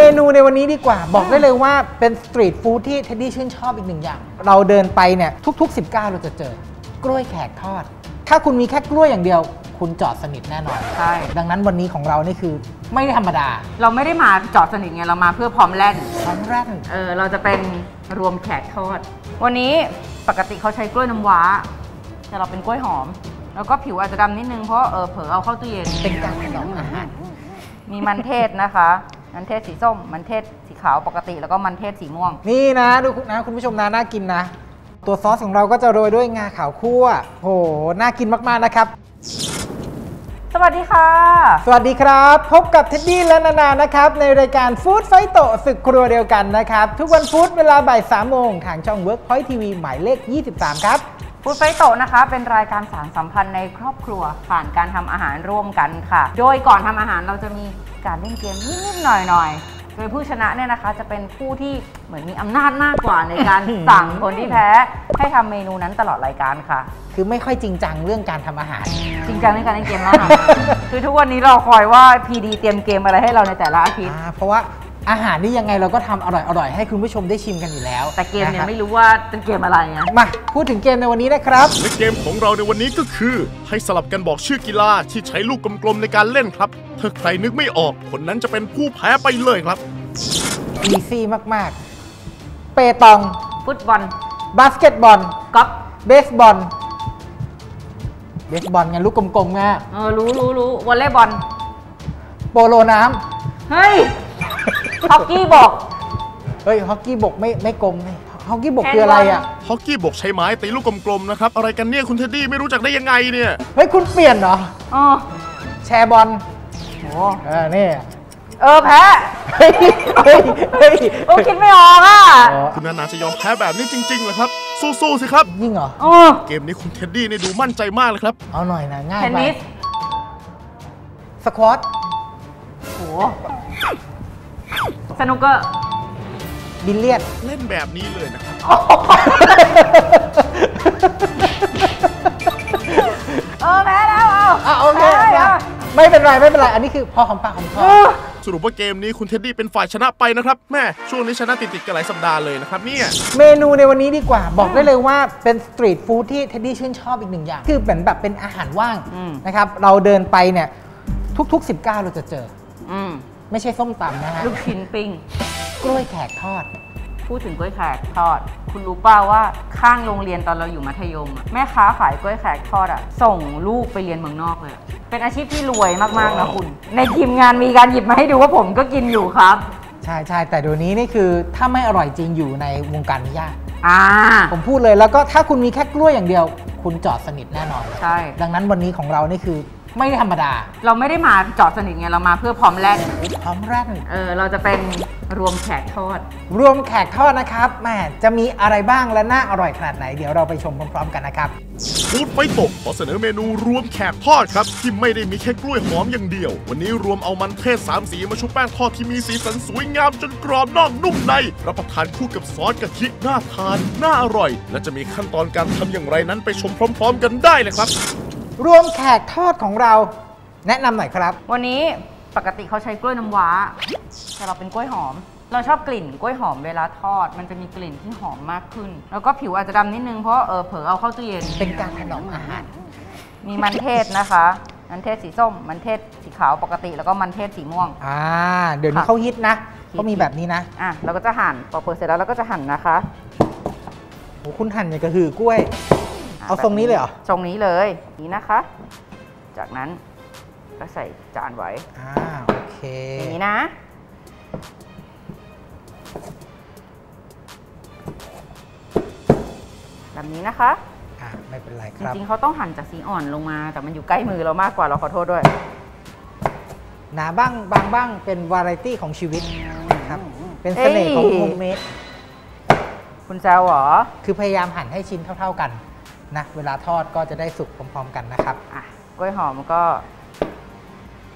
เมนูในวันนี้ดีกว่า บอกได้เลยว่าเป็นสตรีทฟู้ดที่เท็ดดี้ชื่นชอบอีกหนึ่งอย่าง เราเดินไปเนี่ยทุก ๆ 19 เราจะเจอกล้วยแขกทอด ถ้าคุณมีแค่กล้วยอย่างเดียว คุณจอดสนิทแน่นอน ใช่ ดังนั้นวันนี้ของเรานี่คือไม่ได้ธรรมดาเราไม่ได้มาจอดสนิทไงเรามาเพื่อพร้อมแล่น ครั้งแรกเออเราจะเป็นรวมแขกทอด วันนี้ปกติเขาใช้กล้วยน้ำว้า แต่เราเป็นกล้วยหอม แล้วก็ผิวอาจจะดำนิดนึงเพราะเออเผลอเอาเข้าตู้เย็นเป็นการถนอมอาหาร มีมันเทศนะคะ มันเทศสีส้ม มันเทศสีขาวปกติ แล้วก็มันเทศสีม่วง นี่นะดูนะคุณผู้ชมนะน่ากินนะ ตัวซอสของเราก็จะโรยด้วยงาขาวคั่วโหน่ากินมากๆนะครับ สวัสดีค่ะ สวัสดีครับ พบกับเท็ดดี้และนานานะครับ ในรายการฟู้ดไฟโตศึกครัวเดียวกันนะครับ ทุกวันพุธเวลาบ่าย3โมงทางช่อง Workpoint TV หมายเลข 23 ครับ ฟูดไฟโตะนะคะ เป็นรายการสารสัมพันธ์ในครอบครัวผ่านการทำอาหารร่วมกันค่ะ โดยก่อนทำอาหารเราจะมีการเล่นเกมนิดๆหน่อยๆ โดยผู้ชนะเนี่ยนะคะจะเป็นผู้ที่เหมือนมีอำนาจมากกว่าในการสั่งคนที่แพ้ให้ทำเมนูนั้นตลอดรายการค่ะ คือไม่ค่อยจริงจังเรื่องการทำอาหาร จริงจังในการเล่นเกมแล้วค่ะคือทุกวันนี้เราคอยว่า PD เตรียมเกมอะไรให้เราในแต่ละอาทิตย์อ่าเพราะว่า อาหารนี่ยังไงเราก็ทำอร่อยๆให้คุณผู้ชมได้ชิมกันอยู่แล้วแต่เกมเนี่ยะครับไม่รู้ว่าเป็นเกมอะไรไงมาพูดถึงเกมในวันนี้นะครับ และเกมของเราในวันนี้ก็คือ ให้สลับกันบอกชื่อกีฬาที่ใช้ลูกกลมๆในการเล่นครับถ้าใครนึกไม่ออกคนนั้นจะเป็นผู้แพ้ไปเลยครับ easy มาก ๆ เปตอง ฟุตบอลบาสเกตบอลกอล์ฟเบสบอล เบสบอลไงลูกกลมๆไงเออรู้รู้รู้วอลเลย์บอลโปโลน้เฮ้ย ฮอกกี้บอกำเฮ้ยฮอกกี้บกไม่ไม่กลมนี่ฮอกกี้บกแฮนด์คืออะไรบอลอะฮอกกี้บกใช้ไม้ตีลูกกลมๆนะครับ อะไรกันเนี่ยคุณเท็ดดี้ไม่รู้จักได้ยังไงเนี่ยเฮ้ยคุณเปลี่ยนเหรออ๋อแชร์บอลโหเออนี่เออแพ้เฮ้ยเฮ้ยเฮ้ยโอ้คิดไม่ออกอะอ๋อคุณนานาจะยอมแพ้แบบนี้จริงๆเหรอครับ สู้ๆสิครับยิ่งเหรอโอ้เกมนี้คุณเท็ดดี้เนี่ยดูมั่นใจมากเลยครับ เอาหน่อยนะง่ายเทนไปนิสสควอชโห สนุกเกอร์บิลเลียดเล่นแบบนี้เลยนะครับ เออแพ้แล้วเอาอะโอเค แพ้นะอะไม่เป็นไรไม่เป็นไร อันนี้คือพอของปากของคอเออสรุปว่าเกมนี้คุณเท็ดดี้เป็นฝ่ายชนะไปนะครับแม่ช่วงนี้ชนะติดๆกันหลายสัปดาห์เลยนะครับเนี่ย เมนูในวันนี้ดีกว่า บอกได้เลยว่าเป็นสตรีทฟู้ดที่เท็ดดี้ชื่นชอบอีกหนึ่งอย่าง คือเหมือนแบบเป็นอาหารว่างอืมนะครับ เราเดินไปเนี่ยทุก ๆ 19 เราจะเจอ อืม ไม่ใช่ส้มตำนะฮะลูกชิ้นปิ้ง กล้วยแขกทอด พูดถึงกล้วยแขกทอด คุณรู้เปล่าว่าข้างโรงเรียนตอนเราอยู่มัธยมอะแม่ค้าขายกล้วยแขกทอดอะส่งลูกไปเรียนเมืองนอกเลยอะเป็นอาชีพที่รวยมากๆนะคุณ ในทีมงานมีการหยิบมาให้ดูว่าผมก็กินอยู่ครับ ใช่ใช่แต่เดี๋ยวนี้นี่คือถ้าไม่อร่อยจริงอยู่ในวงการนี้ยาก อ่า ผมพูดเลยแล้วก็ถ้าคุณมีแค่กล้วยอย่างเดียว คุณจอดสนิทแน่นอน ใช่ ดังนั้นวันนี้ของเรานี่คือ ไม่ได้ธรรมดา เราไม่ได้มาจอดสนิทไงเรามาเพื่อพร้อมแล่นพร้อมแรกเออเราจะเป็นรวมแขกทอด รวมแขกทอดนะครับแหมจะมีอะไรบ้างและน่าอร่อยขนาดไหน เดี๋ยวเราไปชมพร้อมๆกันนะครับฟูดไฟตกขอเสนอเมนูรวมแขกทอดครับ ที่ไม่ได้มีแค่กล้วยหอมอย่างเดียว วันนี้รวมเอามันเทศสามสีมาชุบแป้งทอดที่มีสีสันสวยงามจนกรอบนอกนุ่มใน รับประทานคู่กับซอสกะทิน่าทานน่าอร่อย และจะมีขั้นตอนการทำอย่างไรนั้นไปชมพร้อม ๆ กันได้เลยครับ รวมแขกทอดของเราแนะนำหน่อยครับ วันนี้ปกติเขาใช้กล้วยน้ำว้า แต่เราเป็นกล้วยหอม เราชอบกลิ่นกล้วยหอมเวลาทอด มันจะมีกลิ่นที่หอมมากขึ้น แล้วก็ผิวอาจจะดำนิดนึงเพราะเออเผลอเอาเข้าตู้เย็น เป็นการถนอมอาหาร มีมันเทศนะคะ มันเทศสีส้ม มันเทศสีขาวปกติ แล้วก็มันเทศสีม่วง อ่า เดี๋ยวนี้ค่ะเขาฮิตนะเขามีแบบนี้นะอะเราก็จะหั่นพอเปิดเสร็จแล้วเราก็จะหั่นนะคะโอ้คุณหั่นอย่างกระหือกล้วยะ เอาทรงนี้เลยเหรอ ทรงนี้เลย นี่นะคะ จากนั้นก็ใส่จานไว้อ่าโอเคอย่างนี้นะอแบบนี้นะคะอะไม่เป็นไรคจรับ ริงๆเขาต้องหั่นจากสีอ่อนลงมา แต่มันอยู่ใกล้มือเรามากกว่าเราขอโทษด้วย หนาบ้างบางบ้างเป็นวาไรตี้ของชีวิตครับเป็นเสน่ห์ของเอ้ย โฮมเมดคุณแซวเหรอ คือพยายามหั่นให้ชิ้นเท่า ๆกัน นะเวลาทอดก็จะได้สุกพร้อมๆกันนะครับ อะกล้วยหอมก็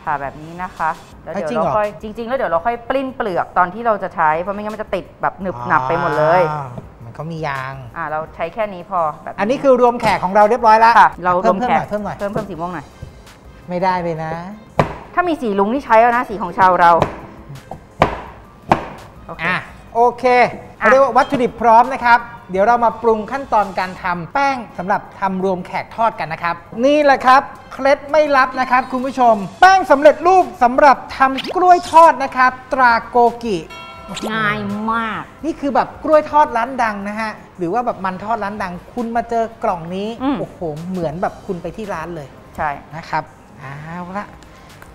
ผ่าแบบนี้นะคะแล้วเดี๋ยวจริงเราเหรอค่อยจริง ๆ แล้วเดี๋ยวเราค่อยปลิ้นเปลือกตอนที่เราจะใช้เพราะไม่งั้นมันจะติดแบบหนึบหนับไปหมดเลยอ๋อมันเขามียางอะเราใช้แค่นี้พอแบบอันนี้คือรวมแขกของเราเรียบร้อยแล้วค่ะเรารเพิ่วมมเพิ่มแขหน่กอยเพิ่มหน่อยเพิ่มเพิ่มสีม่วงหน่อยไม่ได้ไปนะ ถ้ามีสีลุงนี่ใช้แล้วนะสีของชาวเราโอเคอะโอเคอะเขาเรียกว่าวัตถุดิบพร้อมนะครับ เดี๋ยวเรามาปรุงขั้นตอนการทำแป้งสำหรับทำรวมแขกทอดกันนะครับ นี่แหละครับเคล็ดไม่ลับนะครับคุณผู้ชม แป้งสำเร็จรูปสำหรับทำกล้วยทอดนะครับ ตราโกกิง่ายมาก นี่คือแบบกล้วยทอดร้านดังนะฮะ หรือว่าแบบมันทอดร้านดัง คุณมาเจอกล่องนี้อืมโอ้โห เหมือนแบบคุณไปที่ร้านเลย ใช่นะครับเอาละ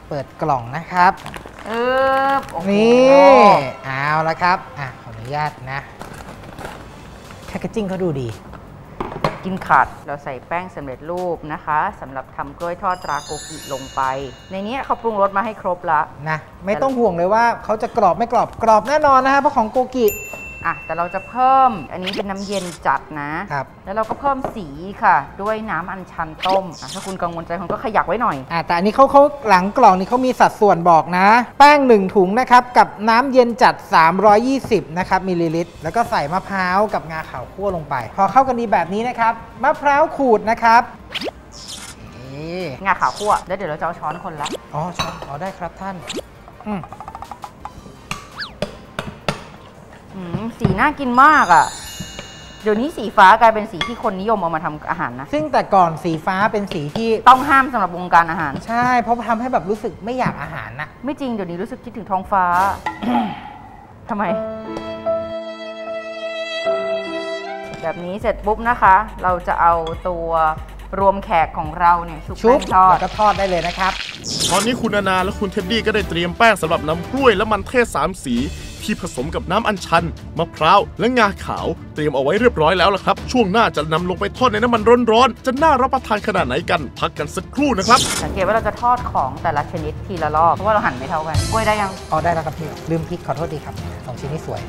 เปิดกล่องนะครับเออโอ้โหนี่ เอาละครับ อะ ขออนุญาตนะ แพคเกจิ้งเขาดูดี กินขาดเราใส่แป้งสำเร็จรูปนะคะสำหรับทำกล้วยทอดตราโกกิลงไป ในนี้เขาปรุงรสมาให้ครบละนะ ไม่ต้องห่วงเลยว่าเขาจะกรอบไม่กรอบกรอบแน่นอนนะฮะเพราะของโกกิ อะแต่เราจะเพิ่มอันนี้เป็นน้ำเย็นจัดนะ ครับ แล้วเราก็เพิ่มสีค่ะ ด้วยน้ำอัญชันต้มอะถ้าคุณกังวลใจคุณก็ขยักไว้หน่อย อ่าแต่อันนี้เขาเขาหลังกล่องนี้เขามีสัดส่วนบอกนะ แป้ง 1 ถุงนะครับ กับน้ำเย็นจัด 320 นะครับมิลลิลิตร แล้วก็ใส่มะพร้าวกับงาขาวคั่วลงไป พอเข้ากันดีแบบนี้นะครับมะพร้าวขูดนะครับนี่งาขาวคั่วแล้วเดี๋ยวเราจะเอาช้อนคนละอ๋อช้อนอ๋อได้ครับท่าน อืม อืมสีน่ากินมากอะ เดี๋ยวนี้สีฟ้ากลายเป็นสีที่คนนิยมเอามาทำอาหารนะ ซึ่งแต่ก่อนสีฟ้าเป็นสีที่ต้องห้ามสำหรับวงการอาหาร ใช่ เพราะทำให้แบบรู้สึกไม่อยากอาหารนะไม่จริงเดี๋ยวนี้รู้สึกคิดถึงท้องฟ้า ทำไม แบบนี้เสร็จปุ๊บนะคะ เราจะเอาตัวรวมแขกของเราเนี่ยชุบชุบแป้งทอด แล้วก็ทอดได้เลยนะครับ ตอนนี้คุณนานาและคุณเท็ดดี้ก็ได้เตรียมแป้งสำหรับนำกล้วยและมันเทศสามสี ที่ผสมกับน้ำอัญชัน มะพร้าว และงาขาว เตรียมเอาไว้เรียบร้อยแล้วล่ะครับ ช่วงหน้าจะนำลงไปทอดในน้ำมันร้อนๆ จะน่ารับประทานขนาดไหนกัน พักกันสักครู่นะครับ สังเกตว่าเราจะทอดของแต่ละชนิดทีละรอบ เพราะว่าเราหั่นไม่เท่ากันกล้วยได้ยัง อ๋อได้แล้วครับพี่ ลืมพริกขอโทษดีครับสองชิ้นนี้สวย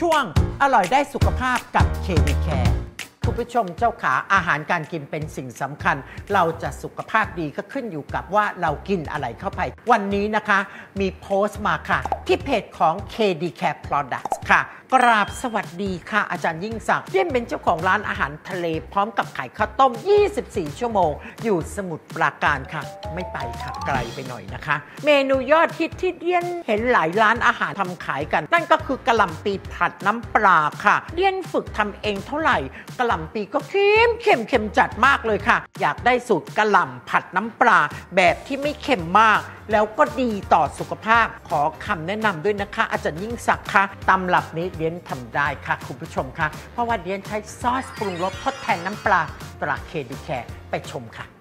ช่วงอร่อยได้สุขภาพกับเคดีแคร์ คุณผู้ชมเจ้าขาอาหารการกินเป็นสิ่งสำคัญ เราจะสุขภาพดีก็ขึ้นอยู่กับว่าเรากินอะไรเข้าไป วันนี้นะคะมีโพสต์มาค่ะ ที่เพจของ KD Care Products ค่ะ กราบสวัสดีค่ะ อาจารย์ยิ่งศักดิ์เดียนเป็นเจ้าของร้านอาหารทะเลพร้อมกับขายข้าวต้ม 24 ชั่วโมง อยู่สมุทรปราการค่ะ ไม่ไปค่ะไกลไปหน่อยนะคะ เมนูยอดฮิตที่เดียนเห็นหลายร้านอาหารทำขายกัน นั่นก็คือกะหล่ำปีผัดน้ำปลาค่ะ เดียนฝึกทำเองเท่าไหร่กะหล่ำปีก็เค็มเค็มเค็มจัดมากเลยค่ะ อยากได้สูตรกะหล่ำผัดน้ำปลาแบบที่ไม่เค็มมากแล้วก็ดีต่อสุขภาพขอคำแนะนำด้วยนะคะ อาจารย์ยิ่งศักดิ์คะตำรับนี้เดียนทำได้ค่ะ คุณผู้ชมคะเพราะว่าเดียนใช้ซอสปรุงรสทดแทนน้ำปลาตราเคดีแคร์ไปชมค่ะ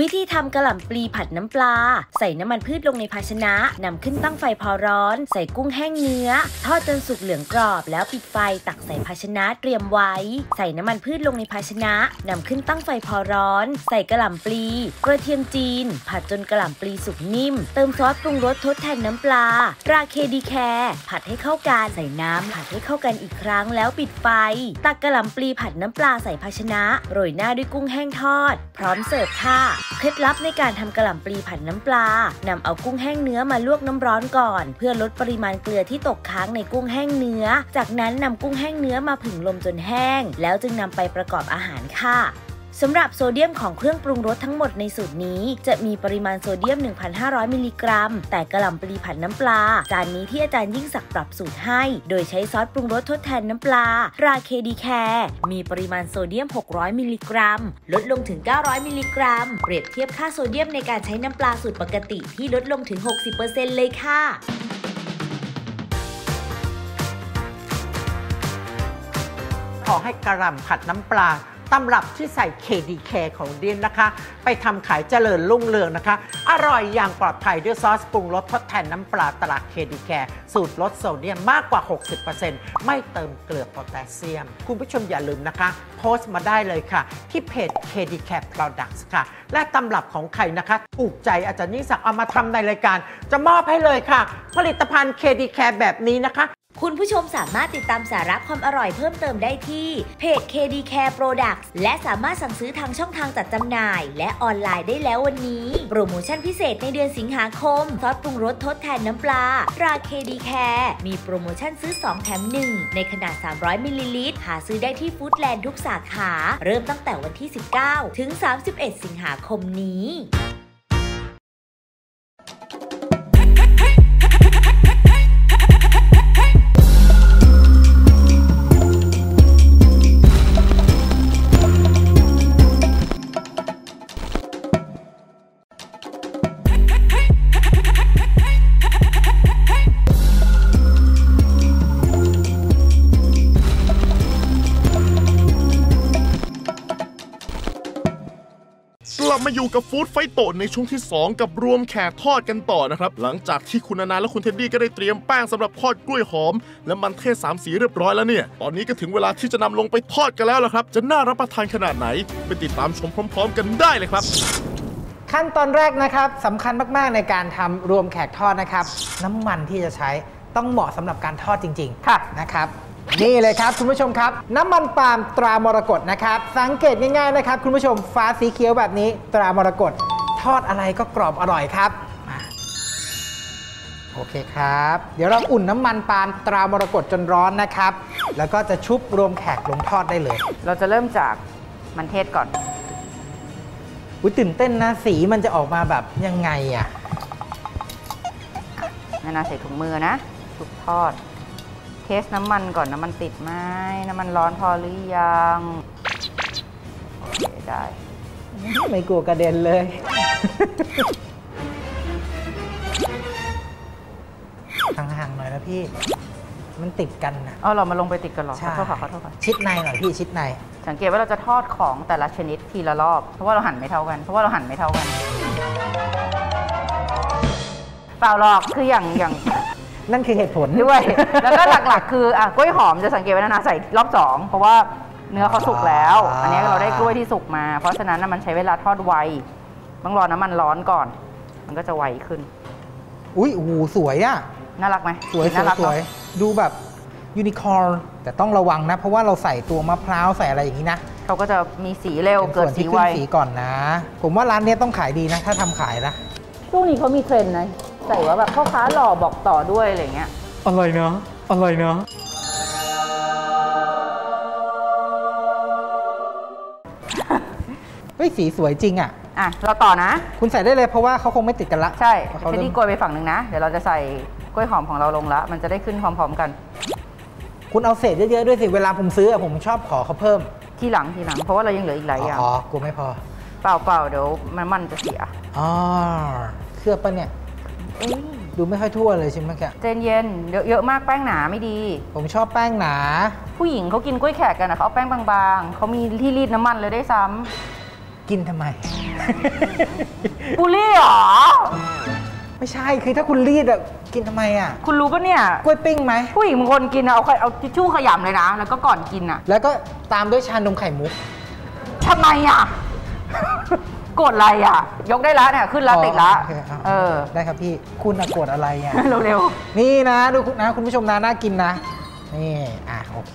วิธีทำกระหล่ำปลีผัดน้ำปลา ใส่น้ำมันพืชลงในภาชนะนำขึ้นตั้งไฟพอร้อน ใส่กุ้งแห้งเนื้อ ทอดจนสุกเหลืองกรอบ แล้วปิดไฟตักใส่ภาชนะเตรียมไว้ ใส่น้ำมันพืชลงในภาชนะนำขึ้นตั้งไฟพอร้อน ใส่กระหล่ำปลีกระเทียมจีน ผัดจนกระหล่ำปลีสุกนิ่ม เติมซอสปรุงรสทดแทนน้ำปลา ราเคดีแคร์ผัดให้เข้ากันใส่น้ำผัดให้เข้ากันอีกครั้งแล้วปิดไฟ ตักกระหล่ำปลีผัดน้ำปลาใส่ภาชนะ โรยหน้าด้วยกุ้งแห้งทอด พร้อมเสิร์ฟค่ะเคล็ดลับในการทำกะหล่ำปลีผัดน้ำปลานำเอากุ้งแห้งเนื้อมาลวกน้ำร้อนก่อน เพื่อลดปริมาณเกลือที่ตกค้างในกุ้งแห้งเนื้อ จากนั้นนำกุ้งแห้งเนื้อมาผึ่งลมจนแห้ง แล้วจึงนำไปประกอบอาหารค่ะ สำหรับโซเดียมของเครื่องปรุงรสทั้งหมดในสูตรนี้ จะมีปริมาณโซเดียม 1,500 มิลลิกรัม แต่กระหล่ำปลีผัดน้ำปลา จานนี้ที่อาจารย์ยิ่งศักดิ์ปรับสูตรให้ โดยใช้ซอสปรุงรสทดแทนน้ำปลา ตรา KD Care มีปริมาณโซเดียม 600 มิลลิกรัม ลดลงถึง 900 มิลลิกรัม เปรียบเทียบค่าโซเดียมในการใช้น้ำปลาสูตรปกติที่ลดลงถึง 60%เลยค่ะขอให้กระหล่ำผัดน้ำปลา ตำรับที่ใส่ KDK ของเดียนนะคะ ไปทำขายเจริญรุ่งเรืองนะคะ อร่อยอย่างปลอดภัยด้วยซอสปรุงรสทดแทนน้ำปลาตราด KDK สูตรลดโซเดียมมากกว่า 60%ไม่เติมเกลือโพแทสเซียม คุณผู้ชมอย่าลืมนะคะ โพสต์มาได้เลยค่ะ ที่เพจ KDK Products ค่ะ และตำรับของใครนะคะถูกใจอาจารย์ยิ่งศักดิ์เอามาทำในรายการ จะมอบให้เลยค่ะ ผลิตภัณฑ์ KDK แบบนี้นะคะ คุณผู้ชมสามารถติดตามสาระความอร่อยเพิ่มเติมได้ที่เพจ KD Care Products และสามารถสั่งซื้อทางช่องทางจัดจำหน่าย และออนไลน์ได้แล้ววันนี้ โปรโมชั่นพิเศษในเดือนสิงหาคม ซอสปรุงรสทดแทนน้ำปลาตรา KD Care มีโปรโมชั่นซื้อ 2 แถม 1 ในขนาด 300 มิลลิลิตร หาซื้อได้ที่ฟู้ดแลนด์ทุกสาขา เริ่มตั้งแต่วันที่ 19 ถึง 31 สิงหาคมนี้ อยู่กับฟู้ดไฟโตในช่วงที่ 2 กับรวมแขกทอดกันต่อนะครับ หลังจากที่คุณนานาและคุณเท็ดดี้ก็ได้เตรียมแป้งสำหรับทอดกล้วยหอม และมันเทศสามสีเรียบร้อยแล้วเนี่ย ตอนนี้ก็ถึงเวลาที่จะนำลงไปทอดกันแล้วละครับ จะน่ารับประทานขนาดไหน ไปติดตามชมพร้อม ๆ กันได้เลยครับ ขั้นตอนแรกนะครับสำคัญมากๆในการทำรวมแขกทอดนะครับ น้ำมันที่จะใช้ต้องเหมาะสำหรับการทอดจริงๆค่ะนะครับ นี่เลยครับคุณผู้ชมครับ น้ำมันปาล์มตรามรกตนะครับ สังเกตง่ายๆนะครับ คุณผู้ชมฟ้าสีเขียวแบบนี้ตรามรกตทอดอะไรก็กรอบอร่อยครับมาโอเคครับ เดี๋ยวเราอุ่นน้ำมันปาล์มตรามรกตจนร้อนนะครับ แล้วก็จะชุบรวมแขกลงทอดได้เลย เราจะเริ่มจากมันเทศก่อนอุ้ยตื่นเต้นนะสีมันจะออกมาแบบยังไงอะนานาใส่ถุงมือนะทุกทอด เทสน้ำมันก่อนน้ำมันติดไหมน้ำมันร้อนพอหรือยังโอเคได้ไม่กลัวกระเด็นเลย ห่างๆหน่อยนะพี่ มันติดกันนะเอาเรามาลงไปติดกันเหรอขใช่อโทษค่ะขอโทษค่ะชิดในหน่อยพี่ชิดใน สังเกตว่าเราจะทอดของแต่ละชนิดทีละรอบ เพราะว่าเราหั่นไม่เท่ากัน เพราะว่าเราหั่นไม่เท่ากัน เปล่าหรอกคืออย่างอย่าง นั่นคือเหตุผลด้วย แล้วก็หลักๆ คืออะกล้วยหอมจะสังเกตว่านานาใส่รอบสองเพราะว่าเนื้อเขาสุกแล้วอ่าอันนี้เราได้กล้วยที่สุกมา เพราะฉะนั้นน่ะมันใช้เวลาทอดไวต้องรอน้ำมันร้อนก่อน มันก็จะไวขึ้น อุ้ยโอ้โหสวยอะน่ารักไหมสวยสน่าวยรักสวยดูแบบยูนิคอร์นแต่ต้องระวังนะ เพราะว่าเราใส่ตัวมะพร้าวใส่อะไรอย่างนี้นะเขาก็จะมีสีเร็วเป็นเกิส่ดวนสีที่ไว ขึ้นสีก่อนนะ ผมว่าร้านเนี้ยต้องขายดีนะ ถ้าทำขายนะ ช่วงนี้เขามีเทรนด์นะ ใส่ว่าแบบพ่อค้าหล่อบอกต่อด้วยอะไรเงี้ยอร่อยเนาะอร่อยเนาะเฮ้ยสีสวยจริงอะ อะ เราต่อนะ คุณใส่ได้เลยเพราะว่าเขาคงไม่ติดกันละใช่เพราะเทเขาดเริ่ดี้มโกยไปฝั่งหนึ่งนะ เดี๋ยวเราจะใส่กล้วยหอมของเราลงละ มันจะได้ขึ้นพร้อม ๆกัน คุณเอาเศษเยอะๆด้วยสิเวลาผมซื้ออะผมชอบขอเขาเพิ่ม ทีหลังทีหลังเพราะว่าเรายังเหลืออีกหลายอย่างอ๋อกลัวไม่พอ เปล่าเปล่าเดี๋ยวมันมันจะเสียอ๋อเคลือบปะเนี่ยเอ้ย ดูไม่ค่อยทั่วเลยใช่ไหมแกเจนเย็นเยอะเยอะมากแป้งหนาไม่ดี ผมชอบแป้งหนา ผู้หญิงเขากินกล้วยแขกกันนะเขาเอาแป้งบางๆเขามีที่รีดน้ำมันเลยได้วยซ้กินทำไมำบูลลี่เหรอ ไม่ใช่คือถ้าคุณรีดอะกินทำไมอะคุณรู้ปะเนี่ยกล้วยปิ้งไหมผู้หญิงบางคนกินอะเอาไข่เอาทิชชู่ขยำเลยนะ แล้วก็ก่อนกินอะแล้วก็ตามด้วยชานมไข่มุกทำไมอะ กดอะไรอะยกได้ละเนี่ยขึ้นละอ๋อติดละโอเคเอาเออได้ครับพี่คุณอะกดอะไรอะเร็วนี่นะดูคุณนะคุณผู้ชมนะน่ากินนะ นี่อะโอเค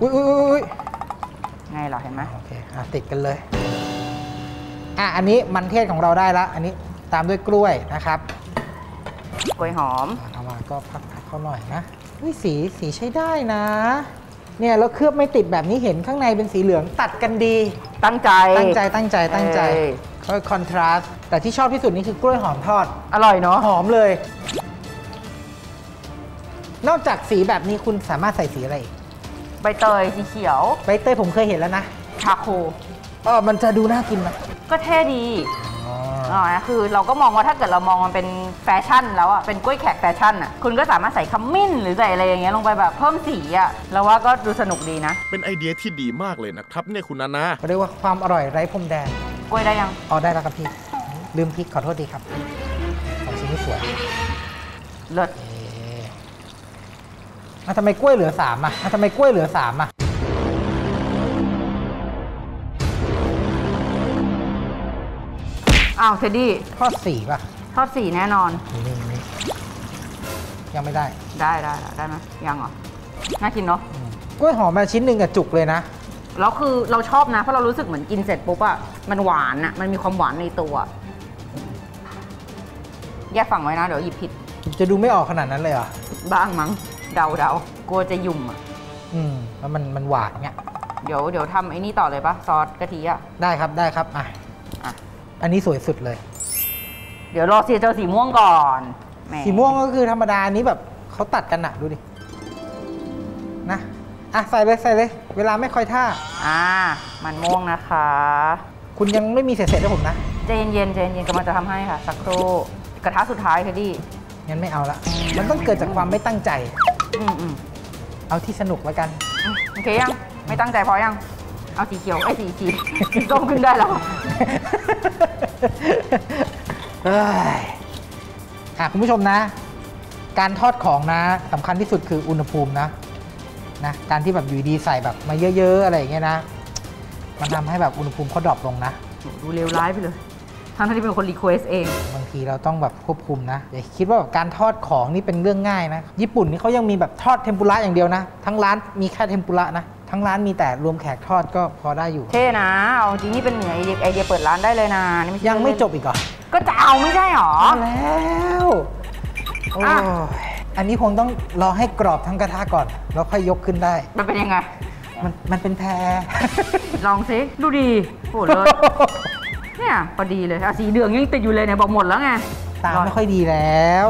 อุ้ยอุ้ยอุ้ยๆไงล่ะเห็นไหมโอเคอะติดกันเลยอะอันนี้มันเทศของเราได้ละอันนี้ตามด้วยกล้วยนะครับกล้วยหอม อะเอามาก็พักๆเขาหน่อยนะอุ้ยสีสีใช้ได้นะ เนี่ยแล้วเคลือบไม่ติดแบบนี้เห็นข้างในเป็นสีเหลืองตัดกันดี ตั้งใจ ตั้งใจตั้งใจตั้งใจเอ้ย ค่อยคอนทราสต์แต่ที่ชอบที่สุดนี่คือกล้วยหอมทอด อร่อยเนาะ หอมเลย นอกจากสีแบบนี้คุณสามารถใส่สีอะไรอีกใบเตยสีเขียว ใบเตยผมเคยเห็นแล้วนะชาโค เออมันจะดูน่ากินไหมก็เท่ดี อ๋อเอออกไหมคือเราก็มองว่าถ้าเกิดเรามองมันเป็นแฟชั่นแล้วอะเป็นกล้วยแขกแฟชั่นอะคุณก็สามารถใส่ขมิ้นหรือใส่อะไรอย่างเงี้ยลงไปแบบเพิ่มสีอะเราว่าก็ดูสนุกดีนะ เป็นไอเดียที่ดีมากเลยนะครับเนี่ยคุณนานาเขาเรียกว่าความอร่อยไร้พรมแดนกล้วยได้ยังเอาได้แล้วครับพี่ลืมพริกขอโทษดีครับของชิ้นนี้สวยเลิศเอ๊ะอะทำไมกล้วยเหลือสามอะอะทำไมกล้วยเหลือสามอะ อ้าวเทดดี้ทอดสี่ป่ะทอดสีแน่นอนนี่นี่นี่ยังไม่ได้ได้ได้ได้ได้ไหมยังเหรอน่ากินเนาะอืมกล้วยหอมมาชิ้นหนึ่งอะจุกเลยนะ แล้วคือเราชอบนะ เพราะเรารู้สึกเหมือนกินเสร็จปุ๊บอะมันหวานอะมันมีความหวานในตัว แยกฝั่งไว้นะ เดี๋ยวหยิบผิดจะดูไม่ออกขนาดนั้นเลยเหรอบ้างมั้งเดาเดากลัวจะยุ่มอะอืมแล้วมันมันหวานเงี้ยเดี๋ยวเดี๋ยวทำไอ้นี่ต่อเลยปะซอสกะทิอะได้ครับได้ครับอะ อะอันนี้สวยสุดเลย เดี๋ยวรอเสียเจอสีม่วงก่อนแหสีม่วงก็คือธรรมดาอันนี้แบบเขาตัดกันอะดูดิ นะ อะ ใส่เลยใส่เลย เวลาไม่ค่อยท่า อ่า มันม่วงนะคะ คุณยังไม่มีเสร็จๆให้ผมนะ ใจเย็นๆใจเย็นๆกำลังจะทำให้ค่ะ สักครู่กระทะสุดท้ายเทดดี้งั้นไม่เอาละ มันต้องเกิดจากความไม่ตั้งใจ อืมอืมเอาที่สนุกแล้วกัน อืมโอเคยัง ไม่ตั้งใจพอยัง เอาสีเขียวไอ้ยสีสีสีส้มขึ้นได้แล้วเอ้ยอะคุณผู้ชมนะ การทอดของนะสำคัญที่สุดคืออุณหภูมินะนะการที่แบบอยู่ดีใส่แบบมาเยอะๆอะไรอย่างเงี้ยนะ มันทำให้แบบอุณหภูมิเขา drop ลงนะ ดูเลวร้ายไปเลย ทั้งที่เป็นคน request เอง บางทีเราต้องแบบควบคุมนะอย่าคิดว่าแบบการทอดของนี่เป็นเรื่องง่ายนะ ญี่ปุ่นนี่เขายังมีแบบทอดเทมปุระอย่างเดียวนะ ทั้งร้านมีแค่เทมปุระนะ ทั้งร้านมีแต่รวมแขกทอดก็พอได้อยู่ เท่นะ เอาจริงนี่เป็นเหนือไอเดียไอเดียเปิดร้านได้เลยนะนี่ใช่ยังไม่เล่นๆจบอีกเหรอก็จะเอาไม่ใช่หรอเอาแล้วโอ้อะยอันนี้คงต้องรอให้กรอบทั้งกระทะก่อน แล้วค่อยยกขึ้นได้ มันเป็นยังไง มันมันเป็นแพร ลองสิดูดีโหเลยเนี่ยพอดีเลยอะสีเหลืองยังติดอยู่เลยเนี่ยบอกหมดแล้วไงตาไม่ค่อยดีแล้ว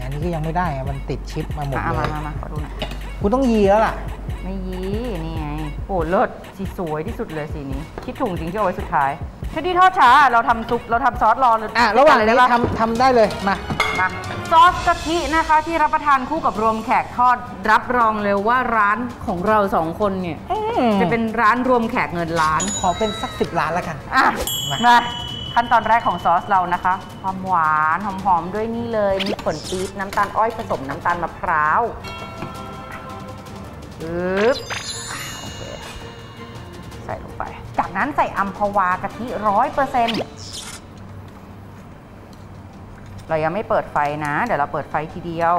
อันนี้ก็ยังไม่ได้อะมันติดชิปมาหมดอะเลมาย มามาขอดูหน่อย คุณต้องยีแล้วล่ะ ไม่ยีนี่ไงโอ้เลิศสีสวยที่สุดเลยสีนี้ คิดถูกจริงที่เอาไว้สุดท้ายเทดดี้ทอดช้า เราทำซุปเราทำซอสรอเลยอะระหว่างเลยนี้ได้ปะทำทำได้เลยมามาซอสกะทินะคะที่รับประทานคู่กับรวมแขกทอดรับรองเลยว่าร้านของเราสองคนเนี่ยมจะเป็นร้านรวมแขกเงินล้าน ขอเป็นสักสิบล้านแล้วกันอะมามาขั้นตอนแรกของซอสเรานะคะความหวานหอมๆด้วยนี่เลยมีผลปี๊บน้ำตาลอ้อยผสมน้ำตาลมะพร้าว ปึ๊บโอเคใส่ลงไป จากนั้นใส่อัมพวากะทิร้อยเปอร์เซ็นต์เรายังไม่เปิดไฟนะ เดี๋ยวเราเปิดไฟทีเดียว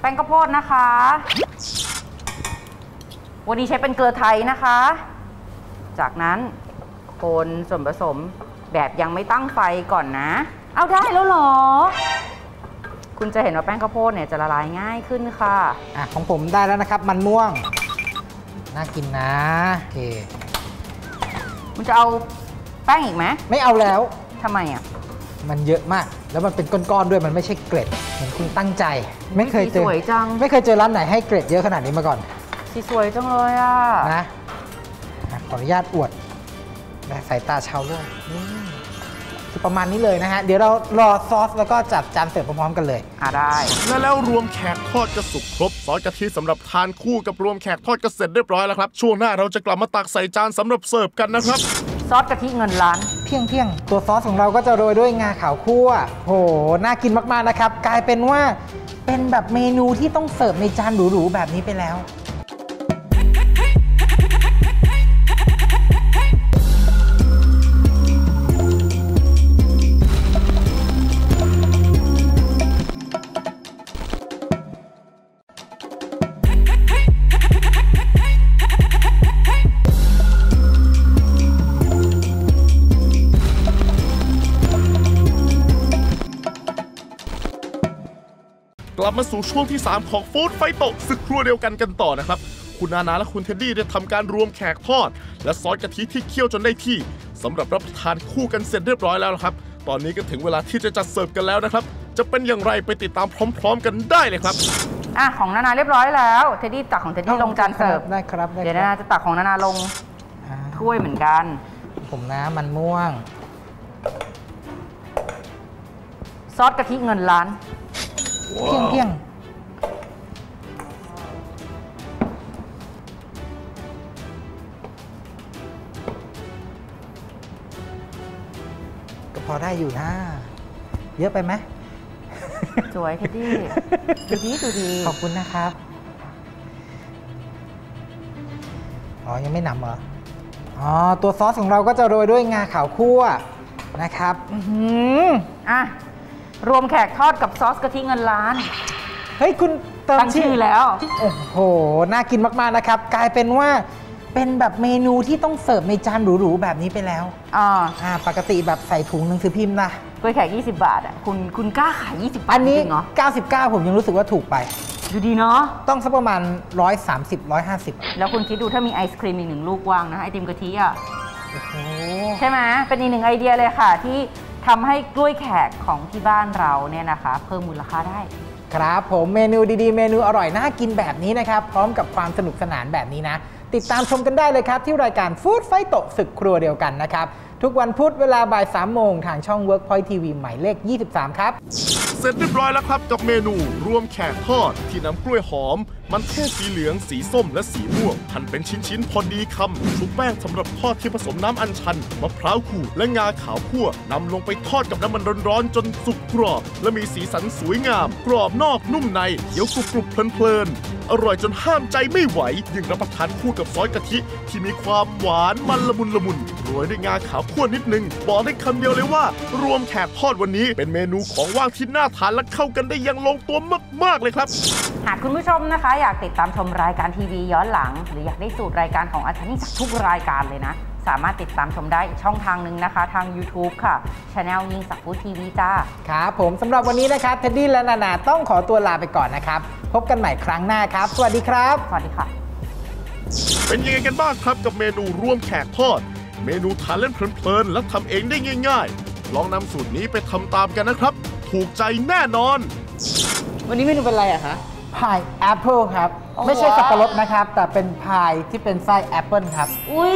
แป้งข้าวโพดนะคะ วันนี้ใช้เป็นเกลือไทยนะคะ จากนั้นคนส่วนผสมแบบยังไม่ตั้งไฟก่อนนะ เอาได้แล้วหรอ คุณจะเห็นว่าแป้งข้าวโพดเนี่ยจะละลายง่ายขึ้นค่ะอะของผมได้แล้วนะครับ มันม่วง น่ากินนะโอเคคุณจะเอาแป้งอีกไหมไม่เอาแล้วทำไมอะมันเยอะมาก แล้วมันเป็นก้อนๆด้วยมันไม่ใช่เกร็ดเหมือนคุณตั้งใจ ไม่เคยเจสีอสวยจังไม่เคยเจอร้านไหนให้เกร็ดเยอะขนาดนี้มาก่อนสีสวยจังเลยอะนะอะขออนุญาตอวดนะสายตาชาวโลกนี่คือ ประมาณนี้เลยนะฮะ เดี๋ยวเรารอซอสแล้วก็จัดจานเสิร์ฟพร้อมๆกันเลย อะได้ และแล้วรวมแขกทอดก็สุกครบซอสกะทิสำหรับทานคู่กับรวมแขกทอดก็เสร็จเรียบร้อยแล้วครับ ช่วงหน้าเราจะกลับมาตักใส่จานสำหรับเสิร์ฟกันนะครับ ซอสกะทิเงินล้าน เพียงเพียงๆตัวซอสของเราก็จะโรยด้วยงาขาวคั่วโห น่ากินมากๆนะครับ กลายเป็นว่าเป็นแบบเมนูที่ต้องเสิร์ฟในจานหรูๆแบบนี้ไปแล้ว สู่ช่วงที่ 3 ของฟู้ดไฟโตะศึกครัวเดียวกันกันต่อนะครับ คุณนานาและคุณเท็ดดี้ได้ทำการรวมแขกทอด และซอสกะทิที่เคี่ยวจนได้ที่สำหรับรับประทานคู่กันเสร็จเรียบร้อยแล้วละครับ ตอนนี้ก็ถึงเวลาที่จะจัดเสิร์ฟกันแล้วนะครับ จะเป็นอย่างไรไปติดตามพร้อม ๆ กันได้เลยครับอะของนานาเรียบร้อยแล้วเทดดี้ตักของเทดดี้ลงจานเสิร์ฟได้ครับได้เดี๋ยวคนารันาบจะตักของนานาลงอ่าถ้วยเหมือนกันผผมนะมันม่วง ซอสกะทิเงินล้าน เพียงเพียงก็พอได้อยู่นะ เยอะไปไหมสวยเท็ดดี้ดูดีดูดีขอบคุณนะครับ อ๋อ ยังไม่หนำเหรอ อ๋อ ตัวซอสของเราก็จะโรยด้วยงาขาวคั่วนะครับ อื้อหืออะ รวมแขกทอดกับซอสกะทิเงินล้าน เฮ้ยคุณเติมตั้งชื่อแล้ว โอ้โห น่ากินมาก ๆ นะครับ กลายเป็นว่าเป็นแบบเมนูที่ต้องเสิร์ฟในจานหรู ๆ แบบนี้ไปแล้วอ่าอ่าปกติแบบใส่ถุงหนังสือพิมพ์นะกล้วยแขก 20 บาทอะคุณคุณกล้าขาย 20 บาทอันนี้ จริงเหรอ99 ผมยังรู้สึกว่าถูกไป ดูดีเนาะต้องสักประมาณ 130 150แล้วคุณคิดดูถ้ามีไอศครีมอีกหนึ่งลูกวางนะไอติมกะทิอะ โอ้โห ใช่ไหมเป็นอีกหนึ่งไอเดียเลยค่ะที่ ทำให้กล้วยแขกของที่บ้านเราเนี่ยนะคะ เพิ่มมูลค่าได้ ครับผมเมนูดีๆ เมนูอร่อยน่ากินแบบนี้นะครับ พร้อมกับความสนุกสนานแบบนี้นะ ติดตามชมกันได้เลยครับ ที่รายการฟู้ดไฟโตะศึกครัวเดียวกันนะครับ ทุกวันพุธเวลาบ่าย3โมงทางช่อง Workpoint TV หมายเลข 23 ครับ เสร็จเรียบร้อยแล้วครับกับเมนูรวมแขกทอดที่นำกล้วยหอม มันเทศสีเหลือง สีส้มและสีม่วงหั่นเป็นชิ้นๆ พอดีคำชุบแป้งสำหรับทอดที่ผสมน้ำอัญชันมะพร้าวขูดและงาขาวคั่วนำลงไปทอดกับน้ำมันร้อนๆ จนสุกกรอบ และมีสีสันสวยงาม กรอบนอกนุ่มในเคี้ยวกรุบๆเพลินๆ อร่อยจนห้ามใจไม่ไหว ยิ่งรับประทานคู่กับซอสกะทิ ที่มีความหวานมันละมุนละมุนโรยด้วยงาขาวคั่วนิดนึง บอกได้คำเดียวเลยว่า รวมแขกทอดวันนี้ เป็นเมนูของว่างที่น่าทานและเข้ากันได้อยังลงตัวมากๆเลยครับ หากคุณผู้ชมนะคะ อยากติดตามชมรายการทีวีย้อนหลัง หรืออยากได้สูตรรายการของอาจารย์นี่จากทุกรายการเลยนะ สามารถติดตามชมได้อีกช่องทางหนึ่งนะคะ ทาง YouTube ค่ะช anel ยิงสักฟูทีวีจ้า ครับผมสำหรับวันนี้นะครับเท็ดดี้และนานาต้องขอตัวลาไปก่อนนะครับ พบกันใหม่ครั้งหน้าครับ สวัสดีครับ สวัสดีค่ะ เป็นยังไงกันบ้างครับกับเมนูร่วมแขกทอด เมนูทานเล่นเพลินๆและทำเองได้ง่าย ๆ ลองนำสูตรนี้ไปทำตามกันนะครับ ถูกใจแน่นอน วันนี้เมนูเป็นอะไรอะคะ พายแอปเปิลครับโอ้ไม่ใช่ว้าวสับปะรดนะครับ แต่เป็นพายที่เป็นไส้แอปเปิลครับ อุ้ย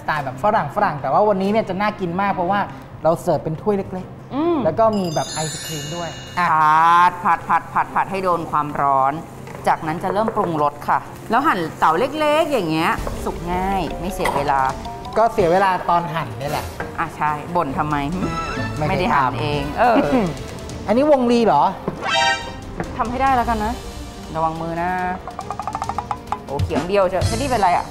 สไตล์แบบฝรั่งฝรั่ง แต่ว่าวันนี้เนี่ยจะน่ากินมากเพราะว่าเราเสิร์ฟเป็นถ้วยเล็กอืมๆแล้วก็มีแบบไอศครีมด้วยอะผัดผัดผัดผัดผัดให้โดนความร้อน จากนั้นจะเริ่มปรุงรสค่ะ แล้วหั่นเต๋าเล็กๆ อย่างเงี้ย สุกง่ายไม่เสียเวลา ก็เสียเวลาตอนหั่นนี่แหละ อะใช่บ่นทำไมหึไม่ได้ไม่ได้หั่นทำเอง เออ อันนี้วงลีเหรอ ทำให้ได้แล้วกันนะ ระวังมือนะ โอ้เขียงเดียวเจอะเทดดี้เป็นไรอะ